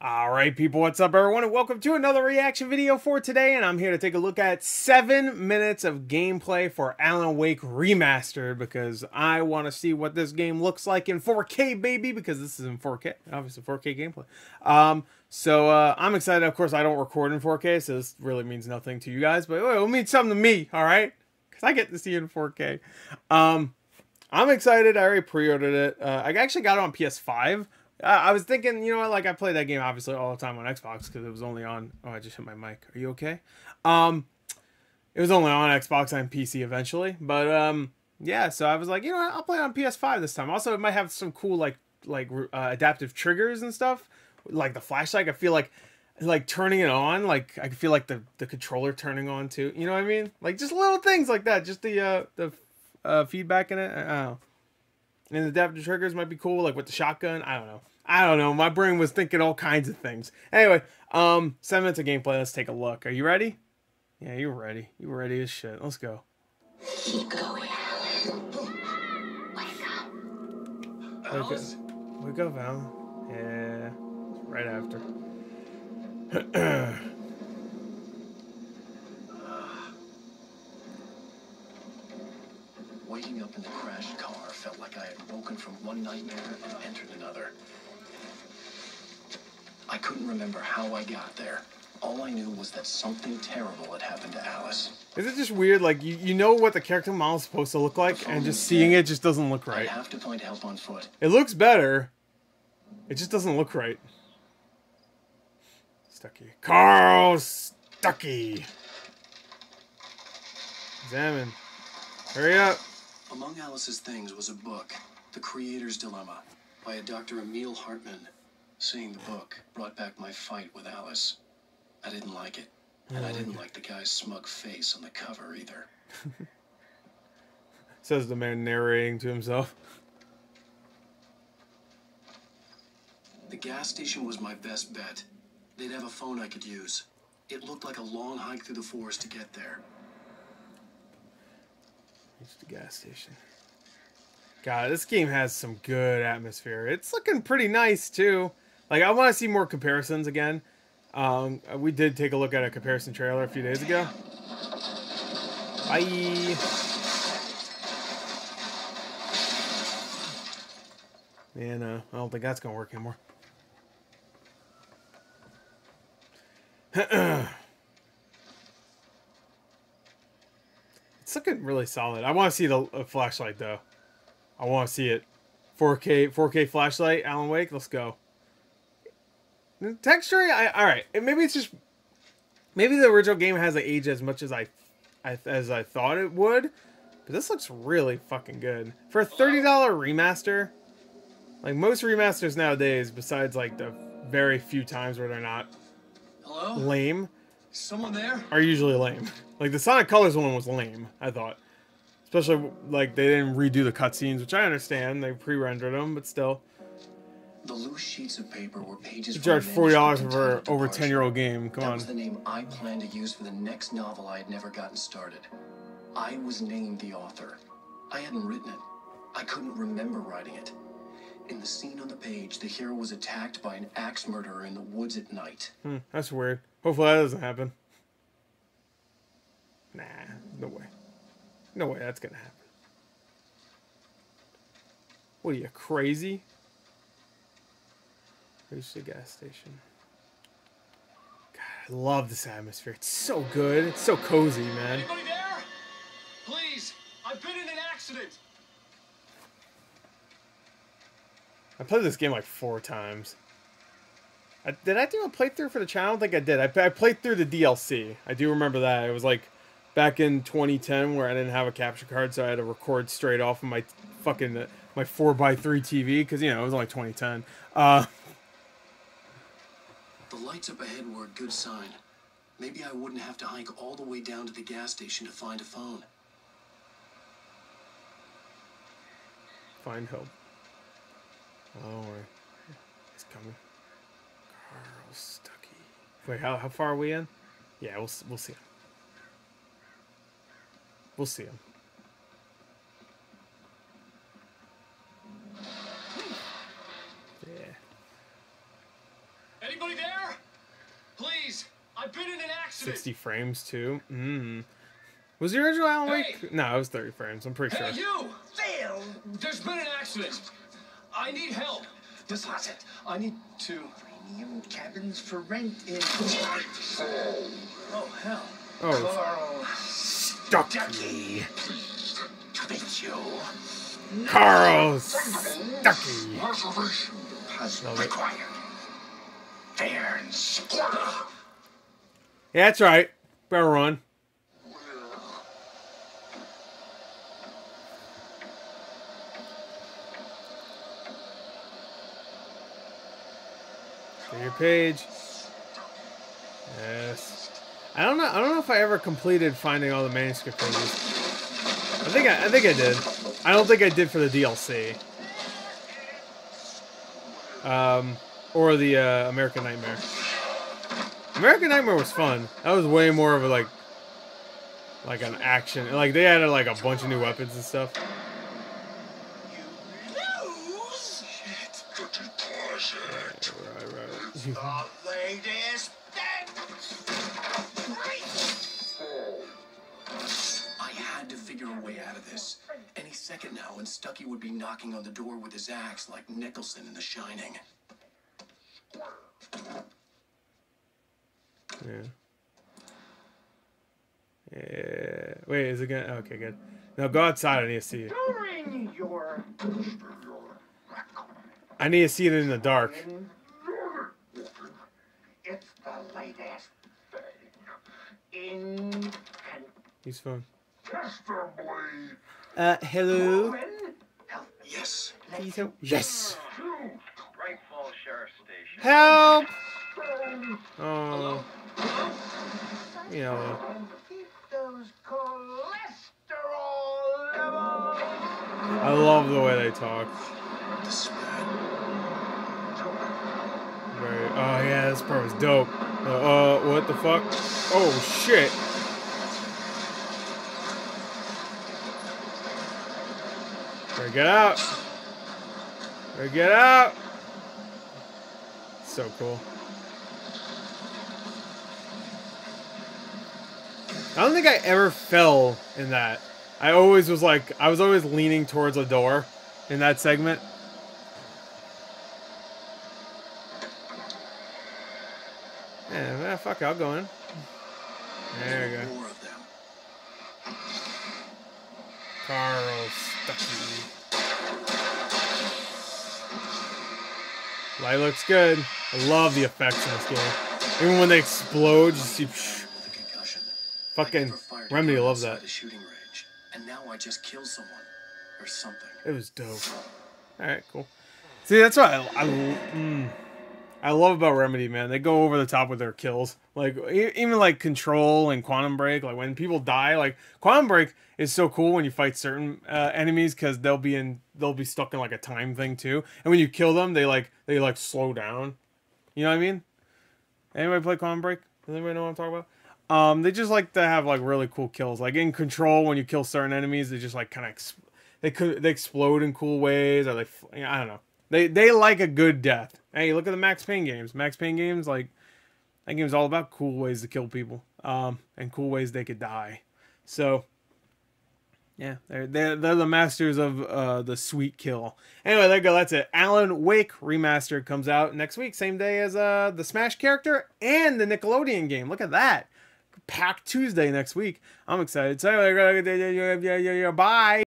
Alright people, what's up everyone and welcome to another reaction video for today and I'm here to take a look at 7 minutes of gameplay for Alan Wake Remastered because I want to see what this game looks like in 4K baby because this is in 4K, obviously 4K gameplay. Um, so uh, I'm excited, of course I don't record in 4K so this really means nothing to you guys but it will mean something to me, alright? Because I get to see it in 4K. Um, I'm excited, I already pre-ordered it. Uh, I actually got it on PS5 I was thinking, you know like I play that game obviously all the time on Xbox because it was only on. Oh, I just hit my mic. Are you okay? Um, it was only on Xbox and PC eventually, but um, yeah. So I was like, you know, I'll play on PS5 this time. Also, it might have some cool like like uh, adaptive triggers and stuff, like the flashlight. I feel like like turning it on, like I feel like the the controller turning on too. You know what I mean? Like just little things like that. Just the uh the uh, feedback in it. I don't know. And the adaptive triggers might be cool, like with the shotgun. I don't know. I don't know. My brain was thinking all kinds of things. Anyway, um, seven minutes of gameplay. Let's take a look. Are you ready? Yeah, you're ready. You ready as shit. Let's go. Keep going, Alice. Wake up. Alice? Wake up, Alan. Yeah, right after. Waking up in the crashed car felt like I had woken from one nightmare and entered another. I couldn't remember how I got there. All I knew was that something terrible had happened to Alice. Is it just weird? Like you, you know what the character model is supposed to look like, and just seeing it just doesn't look right. I have to find help on foot. It looks better. It just doesn't look right. Stucky. Carl Stucky. Examine. Hurry up. Among Alice's things was a book, The Creator's Dilemma, by a Dr. Emil Hartman. Seeing the book brought back my fight with Alice. I didn't like it. And I didn't like the guy's smug face on the cover either. Says the man narrating to himself. The gas station was my best bet. They'd have a phone I could use. It looked like a long hike through the forest to get there. Reach the gas station. God, this game has some good atmosphere. It's looking pretty nice too. Like I want to see more comparisons again. Um, we did take a look at a comparison trailer a few days ago. Bye. And uh, I don't think that's gonna work anymore. it's looking really solid. I want to see the uh, flashlight though. I want to see it. 4K 4K flashlight, Alan Wake. Let's go. The texture, I all right. Maybe it's just maybe the original game hasn't aged as much as I, I as I thought it would. But this looks really fucking good for a thirty dollar remaster. Like most remasters nowadays, besides like the very few times where they're not Hello? lame, Someone there? are usually lame. Like the Sonic Colors one was lame. I thought, especially like they didn't redo the cutscenes, which I understand. They pre-rendered them, but still. The loose sheets of paper were pages. You charge forty dollars for over entitled ten year old game. Come that on. was the name I planned to use for the next novel I had never gotten started. I was named the author. I hadn't written it. I couldn't remember writing it. In the scene on the page, the hero was attacked by an axe murderer in the woods at night. Hmm, that's weird. Hopefully that doesn't happen. Nah, no way. No way that's gonna happen. What are you, crazy? Reach the gas station. God, I love this atmosphere. It's so good. It's so cozy, man. Anybody there? Please, I've been in an accident. I played this game like four times. I, did I do a playthrough for the channel? I don't think I did. I, I played through the DLC. I do remember that. It was like back in 2010 where I didn't have a capture card, so I had to record straight off of my fucking my 4x3 TV because you know it was only 2010. Uh, The lights up ahead were a good sign. Maybe I wouldn't have to hike all the way down to the gas station to find a phone. find help. Oh, worry. He's coming. Carl Stucky. Wait, how, how far are we in? Yeah, we'll s- we'll see him. We'll see him. Yeah. anybody there? Please, I've been in an accident. 60 frames too. Mm. Was the original Alan Wake? Hey! No, it was 30 frames. I'm pretty Hey, sure. you! Phil! There's been an accident. I need help. Deposit. I need to. Premium cabins for rent in. Oh hell. Oh, Carl Stucky. Ducky. To meet you. Carl Stucky. Deposit Love required. Fair and square. Yeah, that's right. Better run. Your page. Yes. I don't know. I don't know if I ever completed finding all the manuscript pages. I think I, I think I did. I don't think I did for the DLC. Um, or the uh, American Nightmare. American Nightmare was fun. That was way more of a like, like an action. Like they added like a bunch of new weapons and stuff. Lose. Shit. Right, right. The latest I had to figure a way out of this. Any second now, and Stucky would be knocking on the door with his axe like Nicholson in The Shining. Yeah. Yeah. Wait, is it gonna? Okay, good. Now go outside. I need to see it. During your I need to see it in the dark. It's the latest thing in He's fun. contestably Uh, hello. proven health Yes. Yes. to Bright Falls Sheriff Station. Help! Oh, you know. keep those cholesterol levels. I love the way they talk. Oh yeah, this part was dope. Uh, uh what the fuck? Oh shit. Better get out. Better get out. So cool. I don't think I ever fell in that. I always was like, I was always leaning towards a door in that segment. Yeah, well, fuck it, I'll go in. There you go. More of them. Carl Stucky. Light looks good. I love the effects in this game. Even when they explode, you see. psh, concussion. Fucking Remedy loves that. Shooting range, and now I just killed someone or something. It was dope. Alright, cool. See, that's what I, I, mm, I love about Remedy, man. They go over the top with their kills. Like, even like Control and Quantum Break, like when people die, like, Quantum Break is so cool when you fight certain uh, enemies because they'll be in, they'll be stuck in like a time thing too. And when you kill them, they like, they like slow down. You know what I mean? Anybody play Quantum Break? Does anybody know what I'm talking about? Um, they just like to have like really cool kills. Like in Control, when you kill certain enemies, they just like kind of they could they explode in cool ways, or f- I don't know. They they like a good death. Hey, look at the Max Payne games. Max Payne games like that game's all about cool ways to kill people, um, and cool ways they could die. So yeah, they're they're, they're the masters of uh, the sweet kill. Anyway, there you go. That's it. Alan Wake remastered comes out next week, same day as uh, the Smash character and the Nickelodeon game. Look at that. Pack Tuesday next week. I'm excited. So anyway, bye.